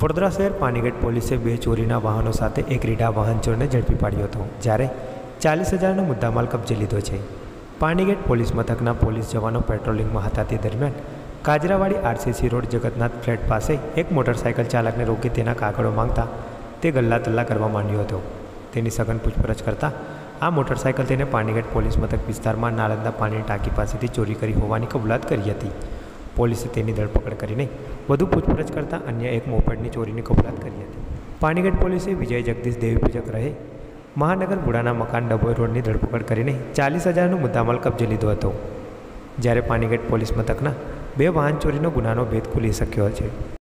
વડોદરા શહેર પાણીગેટ પોલીસે બે ચોરીના વાહનો સાથે એક રીઢા વાહન ચોરને ઝડપી પાડ્યો હતો, જ્યારે ચાલીસ હજારનો મુદ્દામાલ કબજે લીધો છે. પાણીગેટ પોલીસ મથકના પોલીસ જવાનો પેટ્રોલિંગમાં હતા તે દરમિયાન Kajrawadi RCC road Jagatnath flat પાસે એક મોટરસાયકલ ચાલકને રોકી તેના કાગળો માંગતા તે ગલ્લા તલ્લા કરવા માંડ્યો હતો. તેની સઘન પૂછપરછ કરતાં આ મોટરસાયકલ તેને પાનીગઢ પોલીસ મથક વિસ્તારમાં નાલંદા પાણીની ટાંકી પાસેથી ચોરી કરી હોવાની કબૂલાત કરી હતી. પોલીસે તેની ધરપકડ કરીને વધુ પૂછપરછ કરતાં અન્ય એક મોપેડની ચોરીની કબૂલાત કરી હતી. પાણીગઢ પોલીસે વિજય જગદીશ દેવીપૂજક રહે. મહાનગર બુડાના મકાન ડભોઈ રોડની ધરપકડ કરીને ચાલીસ હજારનો મુદ્દામાલ કબજે લીધો હતો. જ્યારે પાણીગેટ પોલીસ મથકના બે વાહન ચોરીનો ગુનાનો ભેદ ખુલી શક્યો છે.